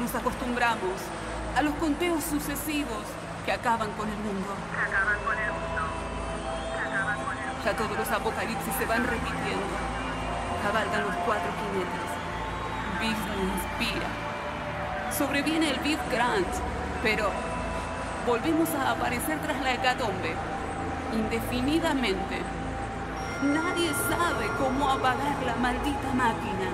Nos acostumbramos a los conteos sucesivos que acaban con el mundo. Acaban con el mundo. Acaban con el mundo. Ya todos los apocalipsis se van repitiendo. Cabalgan los cuatro jinetes. Biff nos inspira. Sobreviene el Biff Grant, pero volvemos a aparecer tras la hecatombe, indefinidamente. Nadie sabe cómo apagar la maldita máquina.